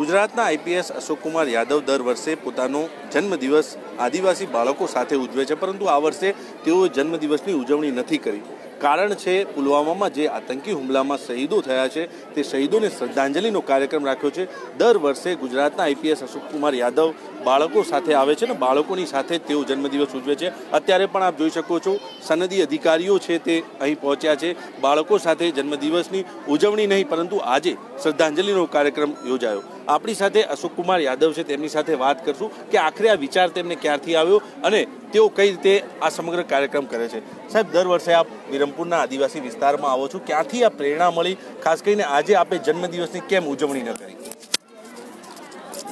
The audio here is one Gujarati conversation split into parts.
ગુજરાતના આઈપીએસ અશોકકુમાર યાદવ દર વર્ષે પોતાનો જન્મદિવસ આદિવાસી બાળકો સાથે ઉજવે છે, પરંતુ આ વર્ષે તેઓએ જન્મદિવસની ઉજવણી નથી કરી. કારણ છે, પુલવામામાં જે આતંકી હુમલામાં શહીદો થયા છે, તે શહીદોને શ્રદ્ધાંજલિનો કાર્યક્રમ રાખ્યો છે. દર વર્ષે ગુજરાતના આઈપીએસ અશોકકુમાર યાદવ બાળકો સાથે આવે છે ને બાળકોની સાથે તેઓ જન્મદિવસ ઉજવે છે. અત્યારે પણ આપ જોઈ શકો છો, સનદી અધિકારીઓ છે તે અહીં પહોંચ્યા છે. બાળકો સાથે જન્મદિવસની ઉજવણી નહીં, પરંતુ આજે શ્રદ્ધાંજલિનો કાર્યક્રમ યોજાયો. આપણી સાથે અશોકકુમાર યાદવ છે, તેમની સાથે વાત કરશું કે આખરે આ વિચાર તેમને ક્યારથી આવ્યો અને તેઓ કઈ રીતે આ સમગ્ર કાર્યક્રમ કરે છે? સાહેબ, દર વર્ષે આપ વિરમપુરના આદિવાસી વિસ્તારમાં આવો છો. ક્યાંથી આ પ્રેરણા મળી? ખાસ કરીને આજે આપે જન્મદિવસની કેમ ઉજવણી ન કરી?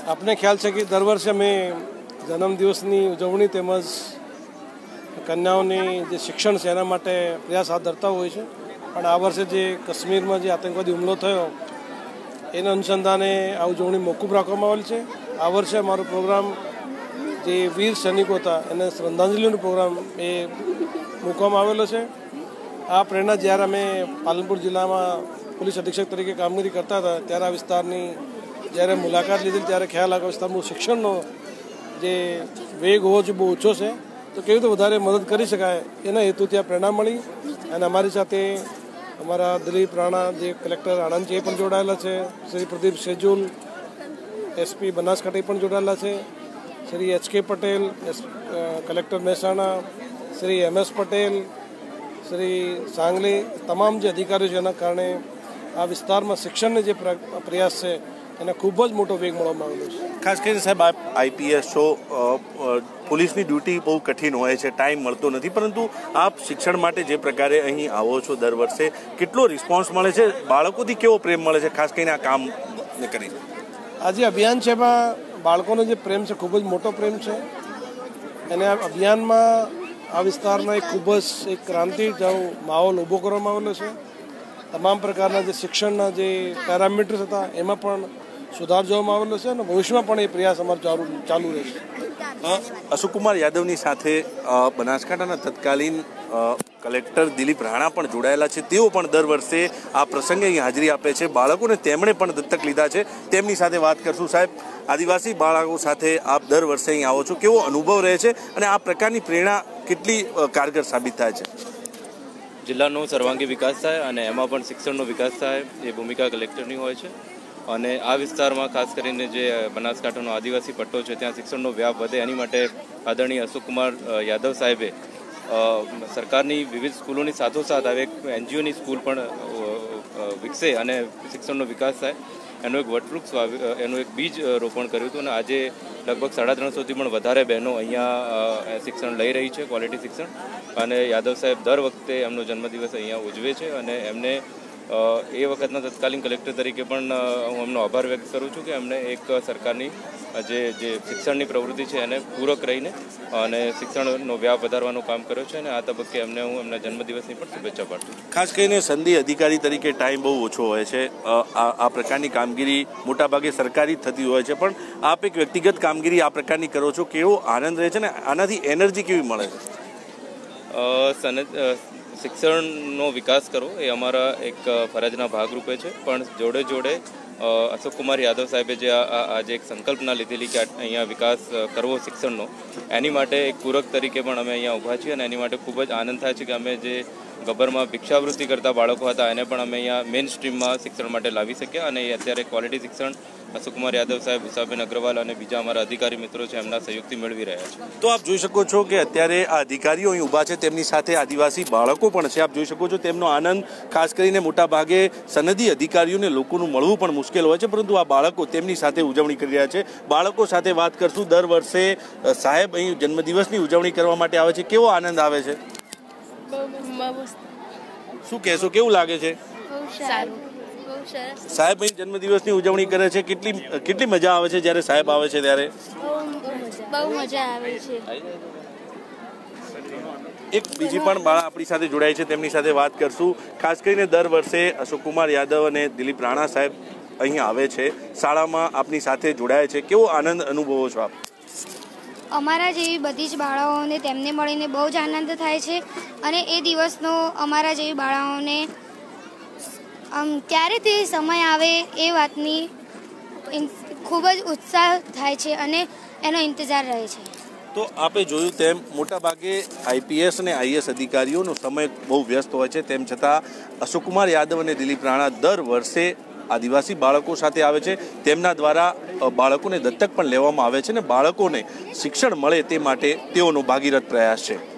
આપને ખ્યાલ છે કે દર વર્ષે અમે જન્મદિવસની ઉજવણી તેમજ કન્યાઓની જે શિક્ષણ છે એના માટે પ્રયાસ હાથ ધરતા હોય છે પણ આ વર્ષે જે કાશ્મીરમાં જે આતંકવાદી હુમલો થયો, એના અનુસંધાને આ ઉજવણી મોકૂફ રાખવામાં આવેલ છે. આ વર્ષે અમારો પ્રોગ્રામ જે વીર સૈનિકો હતા, એને શ્રદ્ધાંજલિનો પ્રોગ્રામ એ મૂકવામાં આવેલો છે. આ પ્રેરણા જ્યારે અમે પાલનપુર જિલ્લામાં પોલીસ અધિક્ષક તરીકે કામગીરી કરતા હતા, ત્યારે આ વિસ્તારની જ્યારે મુલાકાત લીધી, ત્યારે ખ્યાલ આવ્યો વિસ્તારમાં શિક્ષણનો જે વેગ હોવો છે બહુ ઓછો છે. તો કેવી રીતે વધારે મદદ કરી શકાય એના હેતુથી આ પ્રેરણા મળી અને અમારી સાથે અમારા દિલીપ રાણા, જે કલેક્ટર આણંદ છે, એ પણ જોડાયેલા છે. શ્રી પ્રદીપ સેજુલ એસપી બનાસકાંઠા પણ જોડાયેલા છે. Shri H K Patel collector Mehsana Shri M S Patel Shri Sangli તમામ જે અધિકારીઓ છે એના કારણે આ વિસ્તારમાં શિક્ષણને જે પ્રયાસ છે એને ખૂબ જ મોટો વેગ મળવામાં આવેલો છે. ખાસ કરીને સાહેબ આપ આઈપીએસ છો પોલીસની ડ્યુટી બહુ કઠિન હોય છે ટાઈમ મળતો નથી પરંતુ આપ શિક્ષણ માટે જે પ્રકારે અહીં આવો છો દર વર્ષે કેટલો રિસ્પોન્સ મળે છે? બાળકોથી કેવો પ્રેમ મળે છે? ખાસ કરીને આ કામ કરીને. આ જે અભિયાન છે એમાં બાળકોનો જે પ્રેમ છે, ખૂબ જ મોટો પ્રેમ છે. અને આ અભિયાનમાં આ વિસ્તારનો એક ખૂબ જ એક ક્રાંતિ જેવો માહોલ ઊભો કરવામાં આવેલો છે. તમામ પ્રકારના જે શિક્ષણના જે પેરામીટર્સ હતા, એમાં પણ સુધાર જોવામાં આવેલો છે અને ભવિષ્યમાં પણ એ પ્રયાસ અમારો ચાલુ ચાલુ રહેશે. અશોકકુમાર યાદવની સાથે બનાસકાંઠાના તત્કાલીન કલેક્ટર દિલીપ રાણા પણ જોડાયેલા છે. તેઓ પણ દર વર્ષે આ પ્રસંગે અહીં હાજરી આપે છે. બાળકોને તેમણે પણ દત્તક લીધા છે. તેમની સાથે વાત કરશું. સાહેબ આદિવાસી બાળકો સાથે આપ દર વર્ષે અહીં આવો છો. કેવો અનુભવ રહે છે અને આ પ્રકારની પ્રેરણા કેટલી કારગર સાબિત થાય છે? જિલ્લાનો સર્વાંગી વિકાસ થાય અને એમાં પણ શિક્ષણનો વિકાસ થાય એ ભૂમિકા કલેક્ટરની હોય છે. અને આ વિસ્તારમાં ખાસ કરીને જે બનાસકાંઠાનો આદિવાસી પટ્ટો છે, ત્યાં શિક્ષણનો વ્યાપ વધે એની માટે આદરણીય અશોકકુમાર યાદવ સાહેબે સરકારની વિવિધ સ્કૂલોની સાથોસાથ આવે એક એનજીઓની સ્કૂલ પણ વિકસે અને શિક્ષણનો વિકાસ થાય. એનું એક વટવૃક્ષ એનું એક બીજ રોપણ કર્યું હતું અને આજે લગભગ સાડા ત્રણસોથી પણ વધારે બહેનો અહીંયા શિક્ષણ લઈ રહી છે, ક્વોલિટી શિક્ષણ. અને યાદવ સાહેબ દર વખતે એમનો જન્મદિવસ અહીંયા ઉજવે છે અને એમને એ વખતના તત્કાલીન કલેક્ટર તરીકે પણ હું એમનો આભાર વ્યક્ત કરું છું કે એમણે એક સરકારની જે જે શિક્ષણની પ્રવૃત્તિ છે એને પૂરક રહીને અને શિક્ષણનો વ્યાપ વધારવાનું કામ કર્યો છે અને આ તબક્કે એમને હું એમના જન્મદિવસની પણ શુભેચ્છા પાઠવું છું. ખાસ કરીને સંધિ અધિકારી તરીકે ટાઈમ બહુ ઓછો હોય છે. આ આ પ્રકારની કામગીરી મોટાભાગે સરકારી થતી હોય છે પણ આપ એક વ્યક્તિગત કામગીરી આ પ્રકારની કરો છો કેવો આનંદ રહે છે ને આનાથી એનર્જી કેવી મળે છે? શિક્ષણનો વિકાસ કરવો એ અમારા એક ફરજના ભાગરૂપે છે. પણ જોડે જોડે અશોક કુમાર યાદવ સાહેબે જે આજે એક સંકલ્પના લીધેલી કે અહીંયા વિકાસ કરવો શિક્ષણનો, એની માટે એક પૂરક તરીકે પણ અમે અહીંયા ઊભા છીએ અને એની માટે ખૂબ જ આનંદ થાય છે કે અમે જે ગબ્બરમાં ભિક્ષાવૃત્તિ કરતા બાળકો હતા. એને પણ અમે અહીંયા મેઇન સ્ટ્રીમમાં શિક્ષણ માટે લાવી શક્યા અને અત્યારે ક્વોલિટી શિક્ષણ અશોકકુમાર યાદવ સાહેબ, ઉષાબેન અગ્રવાલ અને બીજા અમારા અધિકારી મિત્રો છે, એમના સહયોગથી મેળવી રહ્યા છે. તો આપ જોઈ શકો છો કે અત્યારે આ અધિકારીઓ અહીં ઊભા છે, તેમની સાથે આદિવાસી બાળકો પણ છે. આપ જોઈ શકો છો તેમનો આનંદ, ખાસ કરીને મોટા ભાગે સનદી અધિકારીઓને લોકોનું મળવું પણ મુશ્કેલ હોય છે, પરંતુ આ બાળકો તેમની સાથે ઉજવણી કરી રહ્યા છે. બાળકો સાથે વાત કરશું. દર વર્ષે સાહેબ અહીં જન્મદિવસની ઉજવણી કરવા માટે આવે છે. કેવો આનંદ આવે છે? શું કહેશો કેવું લાગે છે? બહુ સારું. બહુ સરસ. સાહેબ અહીં જન્મદિવસની ઉજવણી કરે છે. કેટલી કેટલી મજા આવે છે જ્યારે સાહેબ આવે છે ત્યારે? બહુ મજા આવે છે. એક બીજી પણ બાળા આપણી સાથે જોડાય છે. તેમની સાથે વાત કરશું. ખાસ કરીને દર વર્ષે અશોકકુમાર યાદવ અને દિલીપ રાણા સાહેબ અહીં આવે છે. શાળામાં આપની સાથે જોડાય છે. કેવો આનંદ અનુભવો છો આપ? અમારા જેવી બધી જ બાળાઓને તેમને મળીને બહુ જ આનંદ થાય છે અને એ દિવસનો અમારા જેવી બાળાઓને, આમ, ક્યારે તે સમય આવે એ વાતની ખૂબ જ ઉત્સાહ થાય છે અને એનો ઇંતજાર રહે છે. તો આપે જોયું તેમ મોટાભાગે આઈપીએસ અને આઈએસ અધિકારીઓનો સમય બહુ વ્યસ્ત હોય છે. તેમ છતાં અશોકકુમાર યાદવ અને દિલીપ રાણા દર વર્ષે આદિવાસી બાળકો સાથે આવે છે. તેમના દ્વારા બાળકોને દત્તક પણ લેવામાં આવે છે અને બાળકોને શિક્ષણ મળે તે માટે તેઓનો ભાગીરથ પ્રયાસ છે.